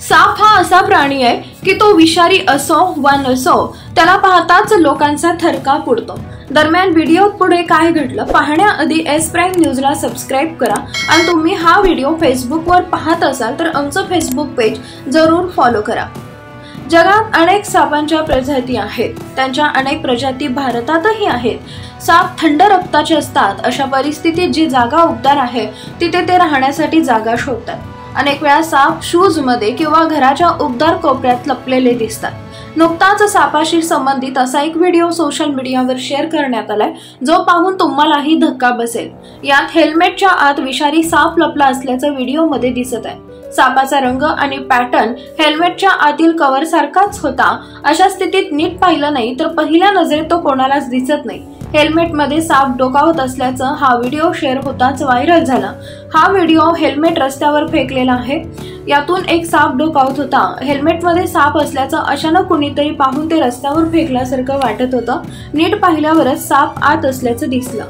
साप हा असा प्राणी आहे की तो विषारी असो वा नसो त्याला पाहताच लोकांचा थरका पुडतो. दरम्यान व्हिडिओ पुढे काय घडलं पाहण्याआधी एस प्राईम न्यूजला सबस्क्राईब करा आणि तुम्ही हा व्हिडिओ फेसबुकवर पाहत असाल तर आमचं फेसबुक पेज जरूर फॉलो करा. जगात अनेक सापांच्या प्रजाती आहेत. त्यांच्या अनेक प्रजाती भारतातही आहेत. साप थंड रक्ताचे असतात. अशा परिस्थितीत जी जागा उबदार आहे तिथे ते राहण्यासाठी जागा शोधतात. अनेक वेळा साप शूजमध्ये किंवा घराच्या उबदार कोपऱ्यात लपलेले दिसतात. नुकताच सापाशी संबंधित असा एक व्हिडिओ सोशल मीडियावर शेअर करण्यात आलाय जो पाहून तुम्हालाही धक्का बसेल. यात हेल्मेटच्या आत विषारी साप लपला असल्याचं व्हिडिओमध्ये दिसत आहे. सापाचा रंग आणि पॅटर्न हेल्मेटच्या आतील कव्हर सारखाच होता. अशा स्थितीत नीट पाहिलं नाही तर पहिल्या नजरेत तो कोणालाच दिसत नाही. हेल्मेटमध्ये साप डोकावत असल्याचं हा व्हिडिओ शेअर होताच व्हायरल झाला. हा व्हिडिओ हेल्मेट रस्त्यावर फेकलेला आहे. यातून एक साप डोकावत होता. हेल्मेटमध्ये साप असल्याचं अचानक कुणीतरी पाहून ते रस्त्यावर फेकल्यासारखं वाटत होतं. नीट पाहिल्यावरच साप आत असल्याचं दिसलं.